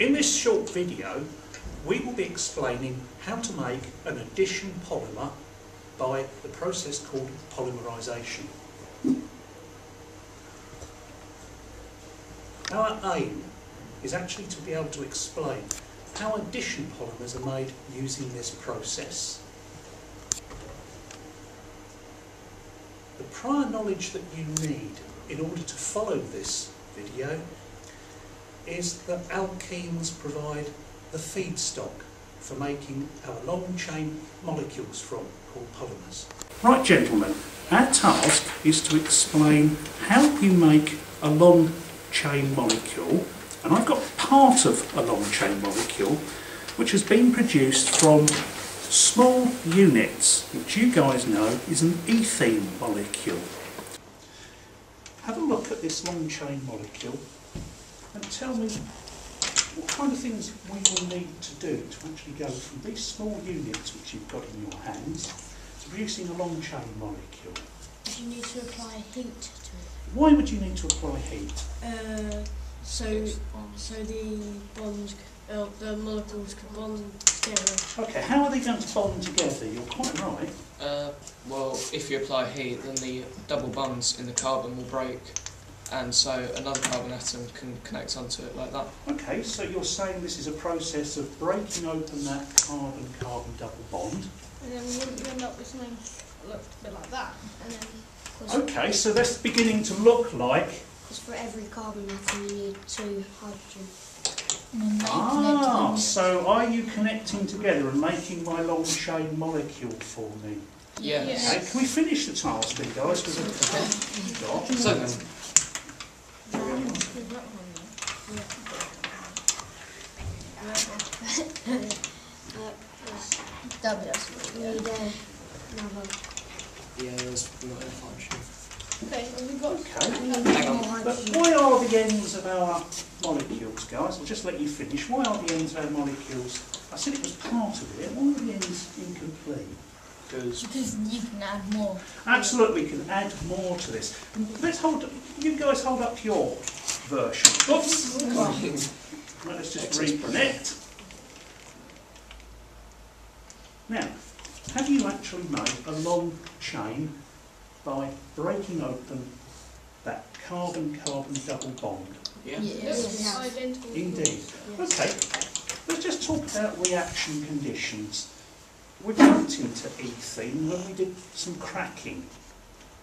In this short video, we will be explaining how to make an addition polymer by the process called polymerisation. Our aim is actually to be able to explain how addition polymers are made using this process. The prior knowledge that you need in order to follow this video is that alkenes provide the feedstock for making our long chain molecules from, called polymers. Right gentlemen, our task is to explain how you make a long chain molecule and I've got part of a long chain molecule which has been produced from small units which you guys know is an ethene molecule. Have a look at this long chain molecule and tell me what kind of things we will need to do to actually go from these small units which you've got in your hands to producing a long chain molecule. You need to apply heat to it. Why would you need to apply heat? Uh, so, so the bonds, uh, the molecules can bond together. Okay, how are they going to bond together? You're quite right. Uh, well, if you apply heat, then the double bonds in the carbon will break, and so another carbon atom can connect onto it like that. Okay, so you're saying this is a process of breaking open that carbon-carbon double bond. And then wouldn't you end up with something that looked a bit like that? And then, Okay, so that's beginning to look like... because for every carbon atom you need two hydrogen. Ah, so are you connecting together and making my long chain molecule for me? Yes. Okay, can we finish the task then, guys? Because I've got... So then, Double us. We need yeah, there's not enough hydrogen. Okay, have we got? Okay. Hang on. But why are the ends of our molecules, guys? I'll just let you finish. Why are the ends of our molecules... I said it was part of it. Why are the ends incomplete? Because Because you can add more. Absolutely, we can add more to this. Let's hold... You guys hold up your version. Oops! Right, let's just Excess reconnect. Now, have you actually made a long chain by breaking open that carbon-carbon double bond? yeah, Yes. Yeah. Identical. Indeed. Yes. Okay, let's just talk about reaction conditions. We jumped into ethene when we did some cracking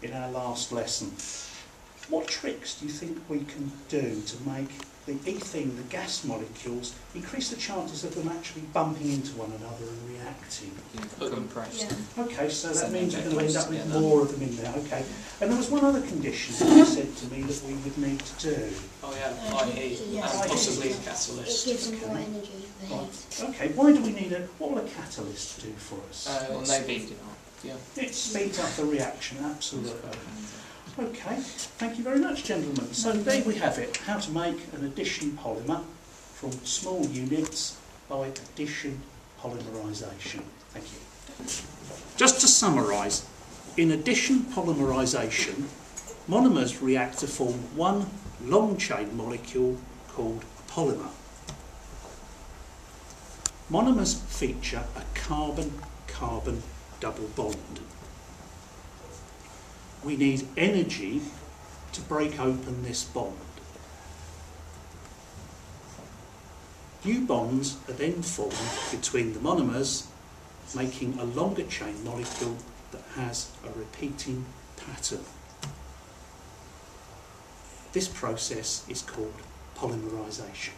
in our last lesson. What tricks do you think we can do to make the ethene, the gas molecules, increase the chances of them actually bumping into one another and reacting? Put them pressed. Yeah. Okay, so that So means they're we're going to end up with together. more of them in there. Okay, and there was one other condition that you said to me that we would need to do. Oh yeah, apply heat Yeah. and possibly a catalyst. It catalyst. gives them more energy. Right. Okay, why do we need a, what will a catalyst do for us? Uh, well, maybe. Yeah. It speeds up the reaction, absolutely. Okay, thank you very much, gentlemen. So there we have it, how to make an addition polymer from small units by addition polymerisation. Thank you. Just to summarise, in addition polymerisation, monomers react to form one long chain molecule called a polymer. Monomers feature a carbon-carbon double bond. We need energy to break open this bond. New bonds are then formed between the monomers, making a longer chain molecule that has a repeating pattern. This process is called polymerisation.